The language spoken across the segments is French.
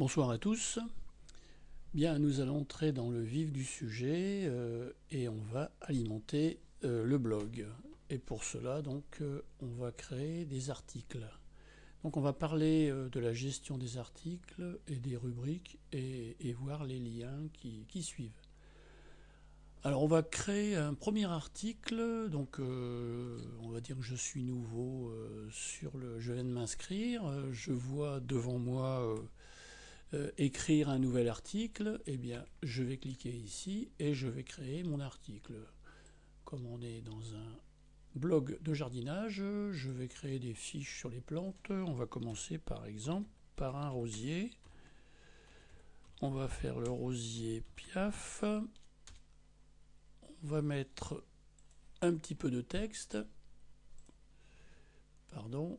Bonsoir à tous. Bien, nous allons entrer dans le vif du sujet euh, et on va alimenter euh, le blog. Et pour cela, donc, euh, on va créer des articles. Donc, on va parler de la gestion des articles et des rubriques et, voir les liens qui, suivent. Alors, on va créer un premier article. Donc, on va dire que je suis nouveau sur le. Je viens de m'inscrire. Je vois devant moi euh, écrire un nouvel article, eh bien, je vais cliquer ici et je vais créer mon article. Comme on est dans un blog de jardinage, je vais créer des fiches sur les plantes. On va commencer par exemple par un rosier. On va faire le rosier piaf. On va mettre un petit peu de texte. Pardon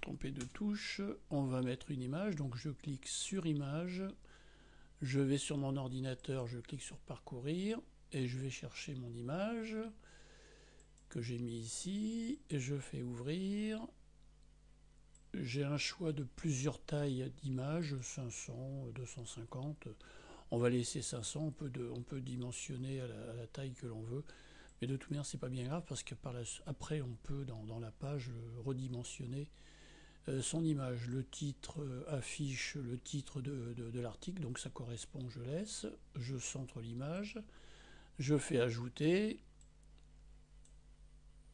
tromper de touche, on va mettre une image, donc je clique sur image, je vais sur mon ordinateur, je clique sur parcourir, et je vais chercher mon image que j'ai mis ici, et je fais ouvrir. J'ai un choix de plusieurs tailles d'images, 500, 250, on va laisser 500, on peut, on peut dimensionner à la, taille que l'on veut. Mais de toute manière, c'est pas bien grave parce que par après, on peut dans, la page redimensionner euh, son image. Le titre euh, affiche le titre de, l'article, donc ça correspond, je laisse. Je centre l'image, je fais ajouter,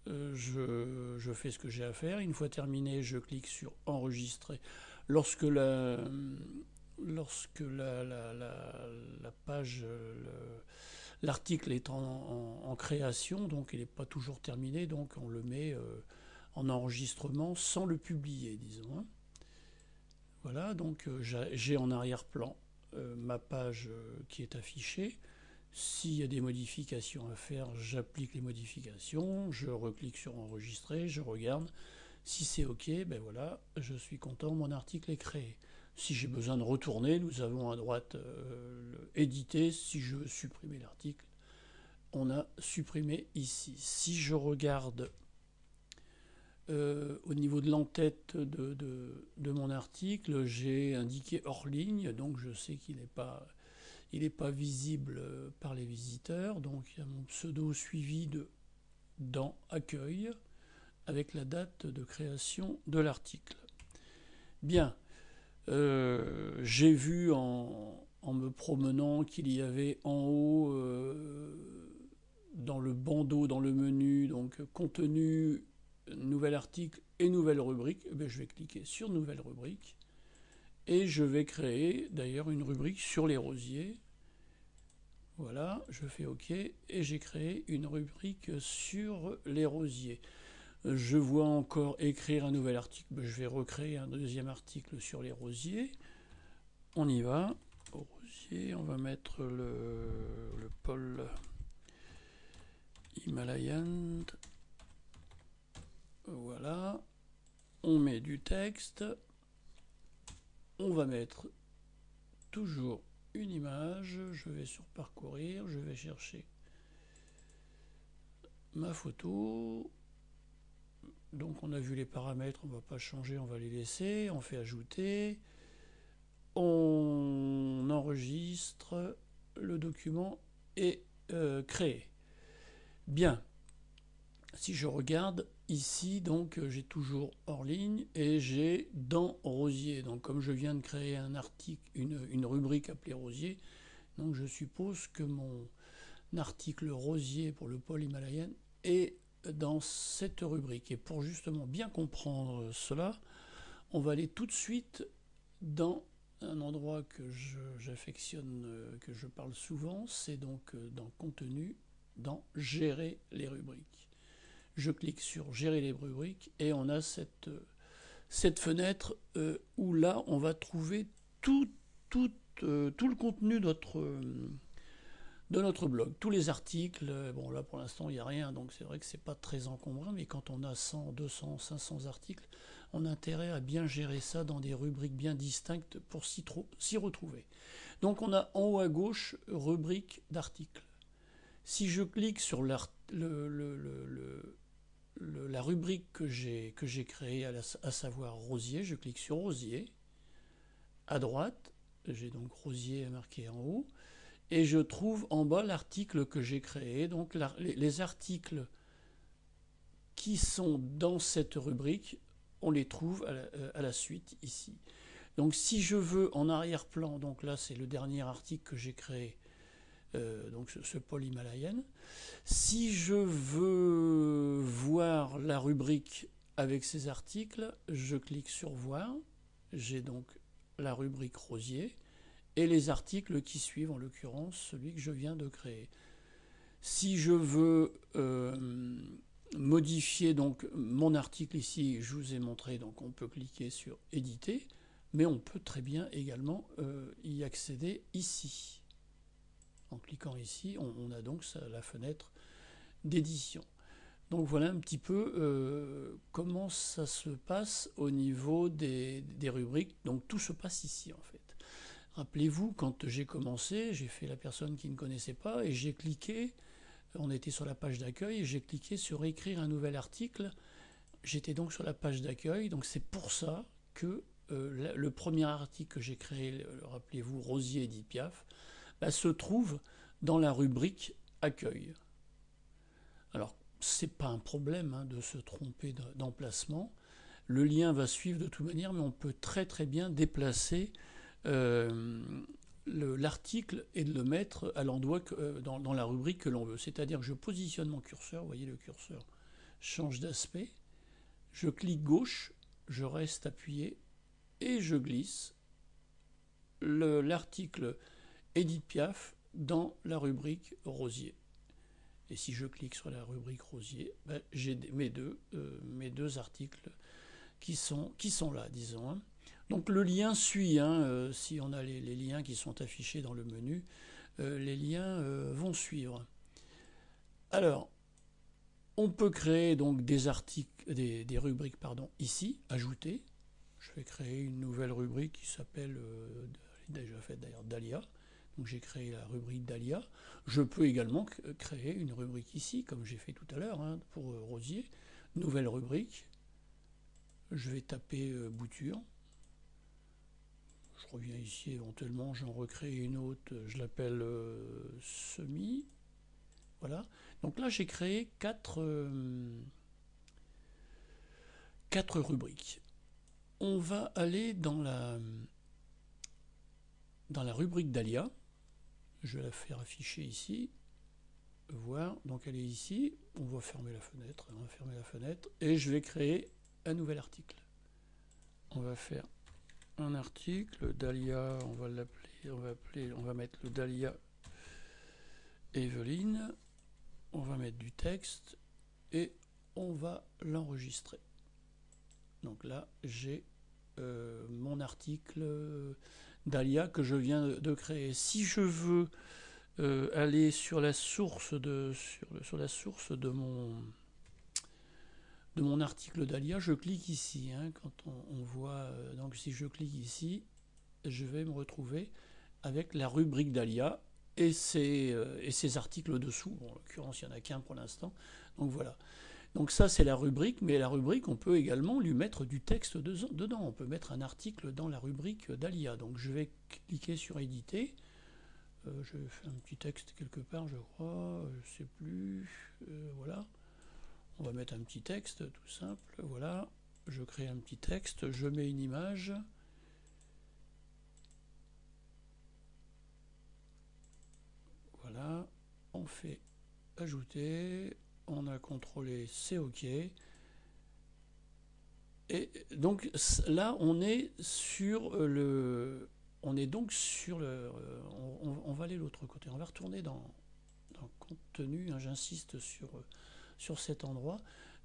euh, je, fais ce que j'ai à faire. Une fois terminé, je clique sur enregistrer. Lorsque la, lorsque la, la, page, l'article est en, création, donc il n'est pas toujours terminé, donc on le met en enregistrement sans le publier, disons. Voilà, donc euh, j'ai en arrière-plan euh, ma page euh, qui est affichée. S'il y a des modifications à faire, j'applique les modifications, je reclique sur enregistrer, je regarde. Si c'est OK, ben voilà, je suis content, mon article est créé. Si j'ai besoin de retourner, nous avons à droite éditer. Si je veux supprimer l'article, on a supprimé ici. Si je regarde euh, au niveau de l'entête de, de, mon article, j'ai indiqué hors ligne, donc je sais qu'il n'est pas, il pas visible euh, par les visiteurs. Donc il y a mon pseudo suivi de dans accueil avec la date de création de l'article. Bien, euh, j'ai vu en, en, me promenant qu'il y avait en haut dans le bandeau, dans le menu, donc contenu nouvel article et nouvelle rubrique, eh je vais cliquer sur nouvelle rubrique et je vais créer d'ailleurs une rubrique sur les rosiers. Voilà, je fais OK et j'ai créé une rubrique sur les rosiers. Je vois encore écrire un nouvel article, ben, je vais recréer un deuxième article sur les rosiers. On y va. On va mettre le, le pôle Himalayan voilà. On met du texte. On va mettre toujours une image. Je vais sur parcourir. Je vais chercher ma photo. Donc on a vu les paramètres, on ne va pas changer, on va les laisser. On fait ajouter. On enregistre. Le document est euh, créé. Bien. Si je regarde, Ici, donc, j'ai toujours hors ligne et j'ai dans Rosier. Donc, comme je viens de créer un article, une, rubrique appelée Rosier, donc je suppose que mon article Rosier pour le pôle himalayen est dans cette rubrique. Et pour justement bien comprendre cela, on va aller tout de suite dans un endroit que j'affectionne, que je parle souvent, c'est donc dans Contenu, dans Gérer les rubriques je clique sur Gérer les rubriques et on a cette, cette fenêtre euh, où là on va trouver tout, tout, euh, tout le contenu de notre, de notre blog, tous les articles. Bon là pour l'instant il n'y a rien donc c'est vrai que c'est pas très encombrant mais quand on a 100, 200, 500 articles, on a intérêt à bien gérer ça dans des rubriques bien distinctes pour s'y retrouver. Donc on a en haut à gauche rubrique d'articles. Si je clique sur le, le, le, la rubrique que j'ai créée, à, savoir Rosier, je clique sur Rosier. À droite, J'ai donc Rosier marqué en haut. Et je trouve en bas l'article que j'ai créé. Donc les articles qui sont dans cette rubrique, on les trouve à la, suite ici. Donc si je veux en arrière-plan, donc là c'est le dernier article que j'ai créé, euh, donc ce, ce. Si je veux voir la rubrique avec ces articles, je clique sur voir. J'ai donc la rubrique rosier et les articles qui suivent, en l'occurrence celui que je viens de créer. Si je veux euh, modifier donc mon article ici, je vous ai montré, donc on peut cliquer sur éditer, mais on peut très bien également euh, y accéder ici. En cliquant ici, on, a donc la fenêtre d'édition. Donc voilà un petit peu euh, comment ça se passe au niveau des, des, rubriques. Donc tout se passe ici en fait. Rappelez-vous, quand j'ai commencé, j'ai fait la personne qui ne connaissait pas et j'ai cliqué, on était sur la page d'accueil, et j'ai cliqué sur écrire un nouvel article. J'étais donc sur la page d'accueil, donc c'est pour ça que euh, le premier article que j'ai créé, rappelez-vous, Rosier Edith Piaf, bah, se trouve dans la rubrique accueil. Alors, c'est pas un problème hein, de se tromper d'emplacement. Le lien va suivre de toute manière, mais on peut très très bien déplacer l'article et de le mettre à l'endroit euh, dans, la rubrique que l'on veut. C'est-à-dire que je positionne mon curseur, vous voyez le curseur change d'aspect, je clique gauche, je reste appuyé et je glisse l'article Edith Piaf dans la rubrique rosier. Et si je clique sur la rubrique rosier, ben, j'ai mes, deux, euh, mes deux articles qui sont, qui sont là, disons. Hein. Donc le lien suit, hein, euh, si on a les, liens qui sont affichés dans le menu, euh, les liens euh, vont suivre. Alors, on peut créer donc des articles, des, rubriques, pardon, ici, ajouter. Je vais créer une nouvelle rubrique qui s'appelle, déjà fait d'ailleurs, Dahlia. Donc j'ai créé la rubrique Dahlia. Je peux également créer une rubrique ici, comme j'ai fait tout à l'heure hein, pour Rosier. Nouvelle rubrique. Je vais taper bouture je reviens ici éventuellement, j'en recrée une autre, je l'appelle euh, semi. Voilà. Donc là, j'ai créé quatre, euh, quatre rubriques. On va aller dans la, dans la rubrique Dahlia. Je vais la faire afficher ici. Voir, donc elle est ici. On va fermer la fenêtre. On va fermer la fenêtre. Et je vais créer un nouvel article. On va faire un article, Dahlia, on va l'appeler, on va appeler, on va mettre le Dahlia Evelyne, on va mettre du texte et on va l'enregistrer. Donc là, j'ai euh, mon article euh, Dahlia que je viens de, créer. Si je veux euh, aller sur la source de sur, sur la source de mon de mon article d'Alia, je clique ici. Hein, quand on, voit, euh, donc si je clique ici, je vais me retrouver avec la rubrique d'Alia et ses, euh, articles dessous. en l'occurrence, il n'y en a qu'un pour l'instant. Donc voilà. Donc ça, c'est la rubrique, mais la rubrique, on peut également lui mettre du texte dedans. On peut mettre un article dans la rubrique d'Alia. Donc je vais cliquer sur éditer. Euh, je fais un petit texte quelque part, je crois, je ne sais plus. voilà. On va mettre un petit texte tout simple. Voilà, je crée un petit texte, je mets une image. Voilà, on fait ajouter, on a contrôlé, c'est OK. Et donc là, on est sur le, on est donc sur le, on, va aller l'autre côté. On va retourner dans, dans contenu. Hein, j'insiste sur sur cet endroit.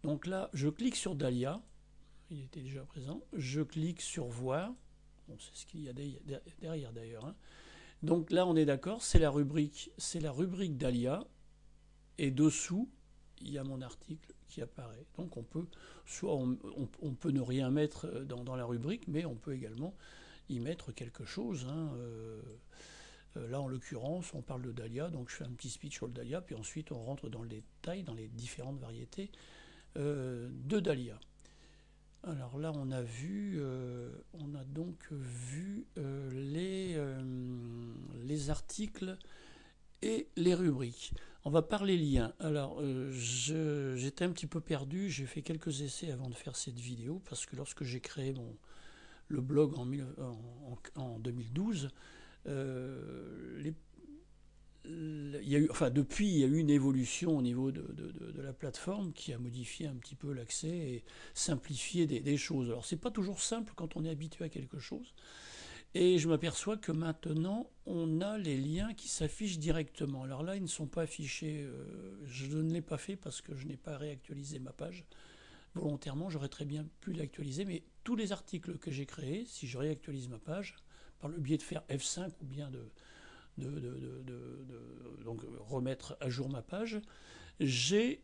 Donc là, je clique sur Dahlia, il était déjà présent, je clique sur voir, c'est ce qu'il y a derrière d'ailleurs. Hein. Donc là, on est d'accord, c'est la rubrique, c'est la rubrique Dahlia, et dessous, il y a mon article qui apparaît. Donc on peut, soit on, peut ne rien mettre dans, la rubrique, mais on peut également y mettre quelque chose. Hein, euh, euh, là, en l'occurrence, on parle de Dahlia, donc je fais un petit speech sur le Dahlia, puis ensuite on rentre dans le détail, dans les différentes variétés euh, de Dahlia. Alors là, on a vu, euh, on a donc vu euh, les, euh, les articles et les rubriques. On va parler liens. Alors, j'étais un petit peu perdu. J'ai fait quelques essais avant de faire cette vidéo parce que lorsque j'ai créé mon, le blog en 2012, les il y a eu, enfin, depuis, il y a eu une évolution au niveau de, la plateforme qui a modifié un petit peu l'accès et simplifié des, choses. Alors, c'est pas toujours simple quand on est habitué à quelque chose. Et je m'aperçois que maintenant, on a les liens qui s'affichent directement. Alors là, ils ne sont pas affichés. Euh, je ne l'ai pas fait parce que je n'ai pas réactualisé ma page. Volontairement, j'aurais très bien pu l'actualiser, mais tous les articles que j'ai créés, si je réactualise ma page, par le biais de faire F5 ou bien de, remettre à jour ma page, j'ai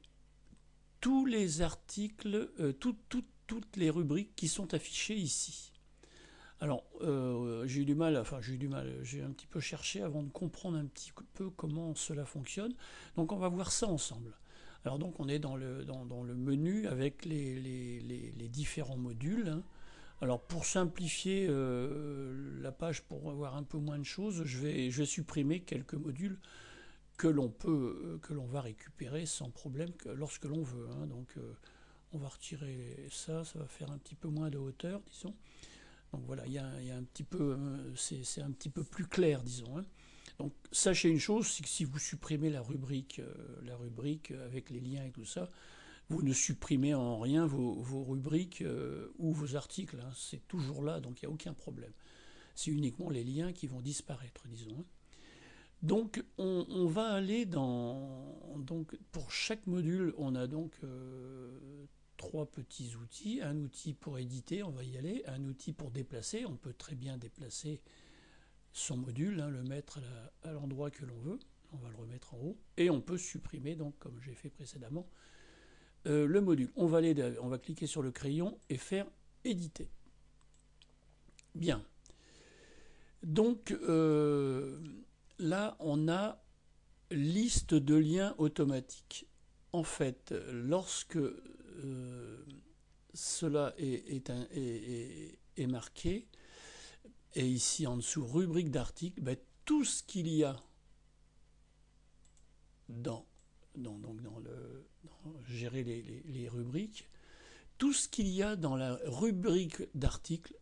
tous les articles, euh, toutes les rubriques qui sont affichées ici. Alors, euh, j'ai eu du mal, enfin j'ai eu du mal, j'ai un petit peu cherché avant de comprendre un petit peu comment cela fonctionne. Donc on va voir ça ensemble. Alors donc on est dans le, menu avec les, les, différents modules. Hein. Alors pour simplifier euh, la page pour avoir un peu moins de choses, je vais, supprimer quelques modules que l'on peut, euh, que l'on va récupérer sans problème que lorsque l'on veut. Hein. Donc euh, on va retirer ça, ça va faire un petit peu moins de hauteur, disons. Donc voilà, il y, a, un petit peu, c'est un petit peu plus clair, disons. Hein. Donc sachez une chose, c'est que si vous supprimez la rubrique, la rubrique avec les liens et tout ça, vous ne supprimez en rien vos, rubriques euh, ou vos articles. Hein. C'est toujours là, donc il n'y a aucun problème. C'est uniquement les liens qui vont disparaître, disons. Donc on, va aller dans... Donc pour chaque module, on a donc euh, trois petits outils. Un outil pour éditer, on va y aller. Un outil pour déplacer, on peut très bien déplacer son module, hein, le mettre à l'endroit que l'on veut. On va le remettre en haut. Et on peut supprimer, donc comme j'ai fait précédemment, euh, le module. On va, on va cliquer sur le crayon et faire éditer. Bien. Donc euh, là, on a liste de liens automatiques. En fait, lorsque euh, cela est, marqué, et ici en dessous, rubrique d'articles, ben, tout ce qu'il y a dans le, gérer les, rubriques, tout ce qu'il y a dans la rubrique d'articles,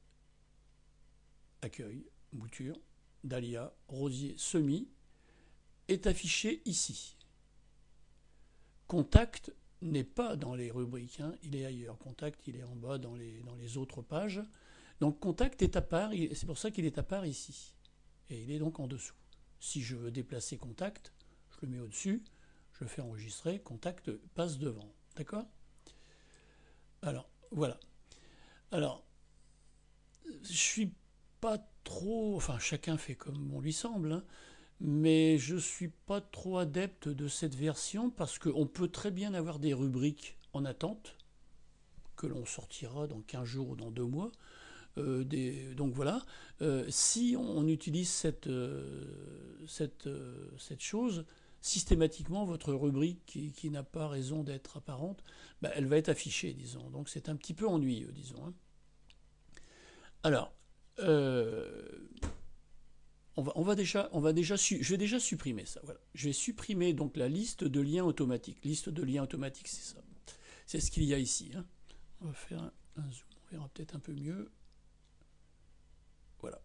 accueil, mouture, dahlia, rosier, semis, est affiché ici. Contact n'est pas dans les rubriques, hein, il est ailleurs. Contact, il est en bas dans les, dans les autres pages. Donc contact est à part, c'est pour ça qu'il est à part ici. Et il est donc en dessous. Si je veux déplacer contact, je le mets au-dessus je fais enregistrer, contact passe devant. D'accord? Alors, voilà. Alors, je suis pas trop. Enfin, chacun fait comme on lui semble, hein, mais je suis pas trop adepte de cette version parce qu'on peut très bien avoir des rubriques en attente que l'on sortira dans 15 jours ou dans 2 mois. Euh, donc voilà, euh, si on utilise cette, euh, cette, cette chose, systématiquement votre rubrique qui, n'a pas raison d'être apparente, bah, elle va être affichée, disons. Donc c'est un petit peu ennuyeux, disons. Hein. Alors, euh, on, va, déjà, déjà, je vais déjà supprimer ça. Je vais supprimer donc la liste de liens automatiques. Liste de liens automatiques, c'est ça. C'est ce qu'il y a ici. Hein. On va faire un zoom, on verra peut-être un peu mieux. Voilà.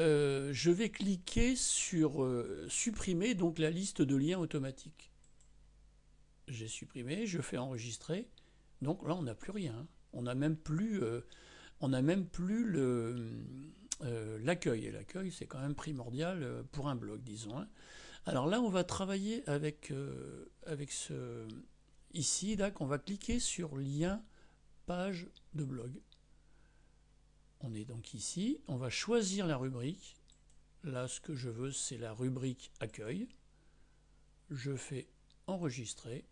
Euh, je vais cliquer sur euh, supprimer donc la liste de liens automatiques. J'ai supprimé, je fais enregistrer. Donc là, on n'a plus rien. On n'a même plus, euh, on même plus l'accueil. Et l'accueil, c'est quand même primordial pour un blog, disons. Hein. Alors là, on va travailler avec, avec ce ici, là, qu'on va cliquer sur lien page de blog. On est donc ici, on va choisir la rubrique. Là, ce que je veux, c'est la rubrique accueil. Je fais enregistrer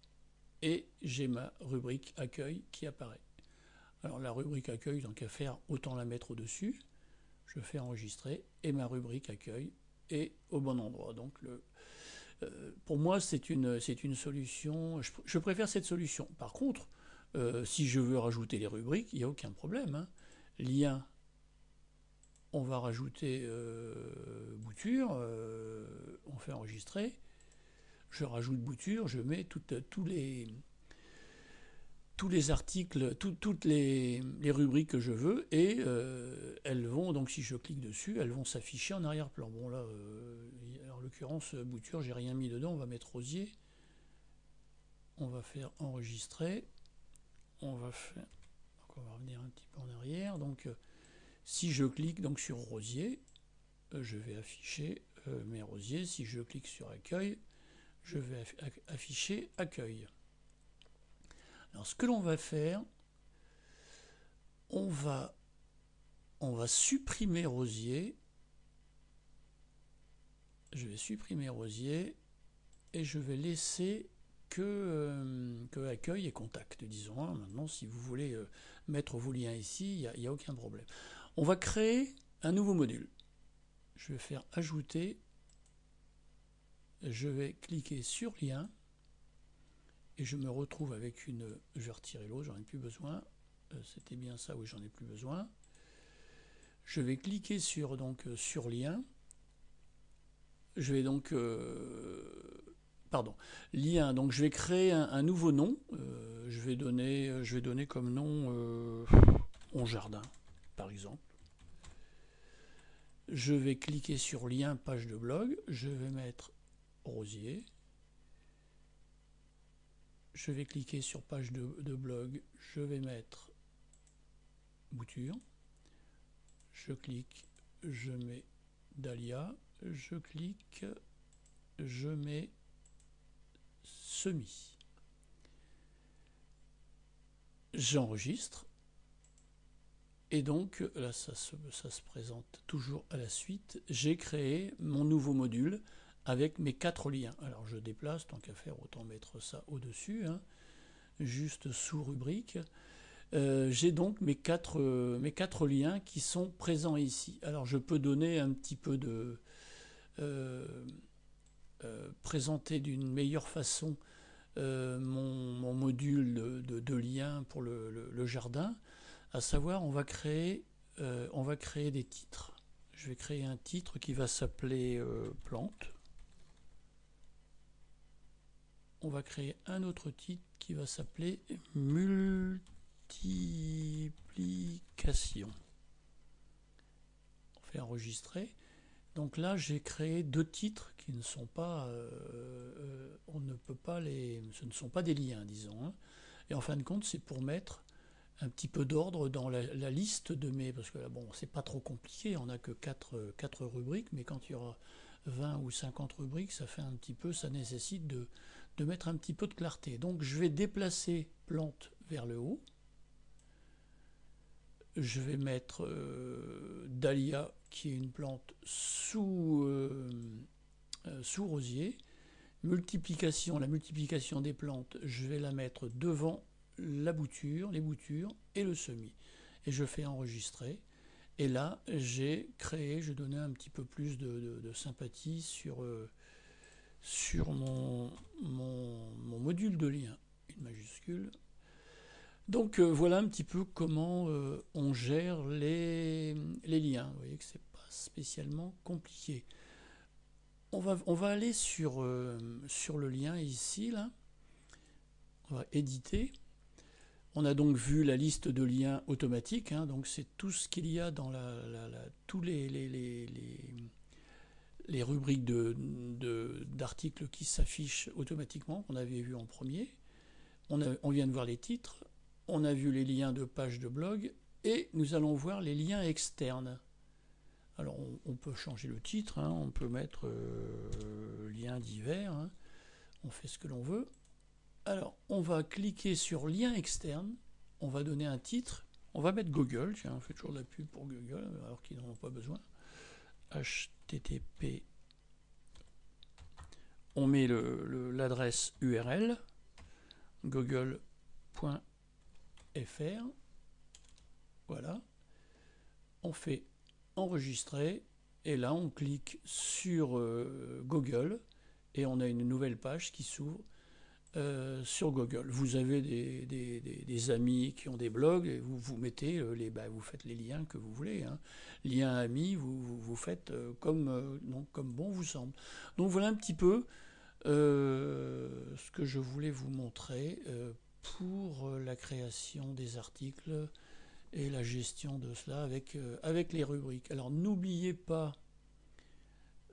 et j'ai ma rubrique accueil qui apparaît. Alors la rubrique accueil, tant qu'à faire, autant la mettre au-dessus. Je fais enregistrer et ma rubrique accueil est au bon endroit. Donc le, euh, pour moi, c'est une, une solution. Je, préfère cette solution. Par contre, Euh, si je veux rajouter les rubriques, il n'y a aucun problème. Hein. Lien, on va rajouter euh, bouture, on fait enregistrer. Je rajoute bouture, je mets tous les tous les articles, toutes les, rubriques que je veux, et euh, elles vont, donc si je clique dessus, elles vont s'afficher en arrière-plan. Bon là, euh, en l'occurrence, bouture, j'ai rien mis dedans, on va mettre rosier. On va faire enregistrer. On va faire, on va revenir un petit peu en arrière. Donc euh, si je clique donc sur rosier, je vais afficher mes rosiers. Si je clique sur accueil, je vais afficher accueil. Alors ce que l'on va faire, on va, supprimer Rosier. Je vais supprimer Rosier et je vais laisser que, euh, accueil et contact, disons. Hein. Maintenant, si vous voulez euh, mettre vos liens ici, il n'y a, aucun problème. On va créer un nouveau module. Je vais faire ajouter. Je vais cliquer sur lien et je me retrouve avec une... Je vais retirer l'autre, j'en ai plus besoin. Euh, c'était bien ça, oui, j'en ai plus besoin. Je vais cliquer sur, donc, euh, sur lien. Je vais donc... Euh, pardon, lien. Donc je vais créer un, nouveau nom. je, vais donner, je vais donner comme nom On Jardin, exemple. Je vais cliquer sur lien page de blog. Je vais mettre Rosier je vais cliquer sur page de, blog, je vais mettre bouture, je clique, je mets Dahlia, je clique, je mets semi. J'enregistre et donc là ça se présente toujours à la suite. J'ai créé mon nouveau module avec mes quatre liens. Alors je déplace, tant qu'à faire, autant mettre ça au-dessus, hein. juste sous rubrique. Euh, j'ai donc mes quatre, euh, liens qui sont présents ici. Alors je peux donner un petit peu de... Euh, présenter d'une meilleure façon mon, module de, liens pour le, jardin, à savoir on va créer, on va créer des titres. Je vais créer un titre qui va s'appeler plante on va créer un autre titre qui va s'appeler multiplication. On fait enregistrer. Donc là, j'ai créé deux titres qui ne sont pas, euh, euh, on ne peut pas les, ce ne sont pas des liens, disons. Hein. Et en fin de compte, c'est pour mettre un petit peu d'ordre dans la, liste de mes, parce que là, bon, c'est pas trop compliqué, on n'a que quatre, quatre rubriques, mais quand il y aura 20 ou 50 rubriques, ça fait un petit peu, ça nécessite de, de mettre un petit peu de clarté. Donc je vais déplacer plante vers le haut. Je vais mettre euh, Dahlia, qui est une plante sous, euh, euh, sous rosier. Multiplication, la multiplication des plantes, je vais la mettre devant la bouture, les boutures et le semis. Et je fais enregistrer. Et là, j'ai créé, je donnais un petit peu plus de, sympathie sur, sur mon, module de lien, une majuscule. Donc euh, voilà un petit peu comment euh, on gère les, liens. Vous voyez que c'est pas spécialement compliqué. On va, aller sur, euh, le lien ici. On va éditer. On a donc vu la liste de liens automatiques, hein. donc c'est tout ce qu'il y a dans la, tous les, rubriques d'articles qui s'affichent automatiquement, qu'on avait vu en premier. On, on, vient de voir les titres, on a vu les liens de pages de blog, et nous allons voir les liens externes. Alors on, peut changer le titre, hein, on peut mettre euh, liens divers, hein. on fait ce que l'on veut. Alors on va cliquer sur lien externe, on va donner un titre, on va mettre Google, tiens, on fait toujours de la pub pour Google alors qu'ils n'en ont pas besoin. HTTP. On met l'adresse URL google.fr. Voilà. On fait enregistrer et là on clique sur euh, Google et on a une nouvelle page qui s'ouvre euh, sur Google. Vous avez des, amis qui ont des blogs et vous mettez euh, les, bah, vous faites les liens que vous voulez. Hein. Liens amis, vous, vous, faites euh, comme, bon vous semble. Donc voilà un petit peu ce que je voulais vous montrer pour la création des articles et la gestion de cela avec, avec les rubriques. Alors n'oubliez pas,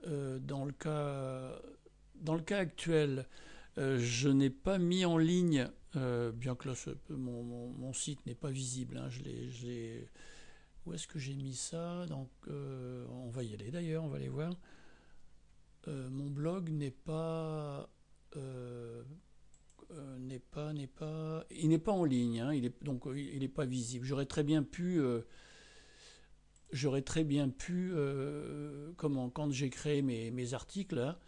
dans, le cas, dans le cas actuel, je n'ai pas mis en ligne, euh, bien que là, mon, site n'est pas visible. Hein, je où est-ce que j'ai mis ça? Donc, euh, on va y aller d'ailleurs, on va aller voir. mon blog n'est pas, pas, pas, il n'est pas en ligne. Hein, il est donc, il n'est pas visible. J'aurais très bien pu j'aurais très bien pu, comment, quand j'ai créé mes, mes articles, hein,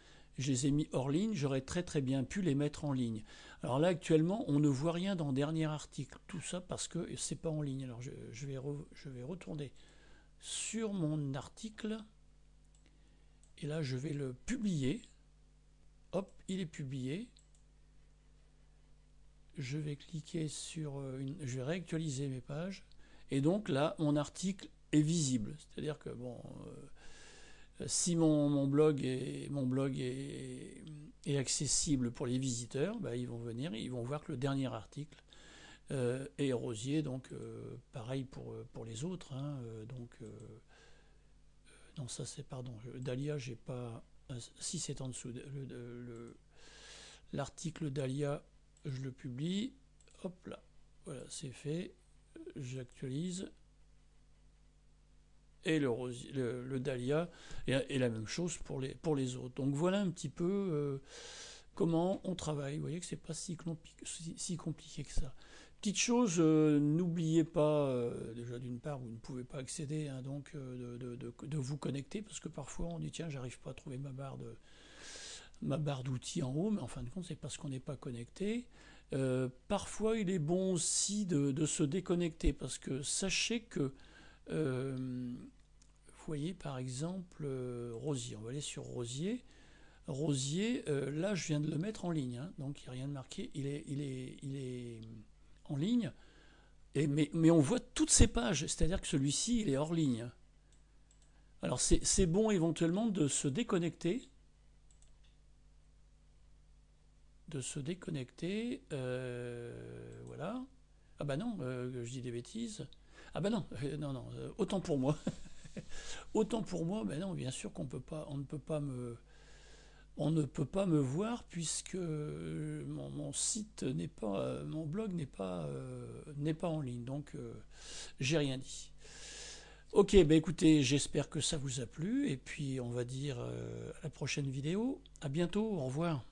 je les ai mis hors ligne, j'aurais très très bien pu les mettre en ligne. Alors là actuellement, on ne voit rien dans le dernier article, tout ça parce que c'est pas en ligne. Alors je, vais je vais retourner sur mon article et là je vais le publier. Hop, il est publié. Je vais cliquer sur euh, une, je vais réactualiser mes pages et donc là mon article est visible. C'est-à-dire que bon. Euh, si mon, blog, est, mon blog est, accessible pour les visiteurs, bah, ils vont venir, ils vont voir que le dernier article euh, est Rosier, donc euh, pareil pour, les autres. Hein, euh, donc, non, ça c'est, pardon, Dahlia, j'ai pas. si c'est en dessous, l'article Dahlia, je le publie, hop là, voilà, c'est fait, j'actualise et le, le, dahlia, et, la même chose pour les, pour les autres. Donc voilà un petit peu euh, comment on travaille. Vous voyez que c'est pas si, si, compliqué que ça. Petite chose, euh, n'oubliez pas, euh, déjà d'une part, vous ne pouvez pas accéder, hein, donc de, de, de, vous connecter, parce que parfois on dit tiens, j'arrive pas à trouver ma barre de ma barre d'outils en haut, mais en fin de compte, c'est parce qu'on n'est pas connecté. parfois, il est bon aussi de, se déconnecter, parce que sachez que euh, vous voyez par exemple euh, Rosier, on va aller sur Rosier. Rosier, euh, là je viens de le mettre en ligne, hein. donc il n'y a rien de marqué, il est, il est, il est en ligne, mais, mais on voit toutes ces pages, c'est-à-dire que celui-ci il est hors ligne. Alors c'est bon éventuellement de se déconnecter, de se déconnecter, voilà. Ah bah non, je dis des bêtises. Ah ben non, euh, non, non, euh, autant pour moi. autant pour moi, ben non, bien sûr qu'on peut pas, on ne peut pas me, on ne peut pas me voir puisque euh, mon, site n'est pas, mon blog n'est pas, n'est pas en ligne, donc j'ai rien dit. Ok, ben écoutez, j'espère que ça vous a plu et puis on va dire à la prochaine vidéo. À bientôt, au revoir.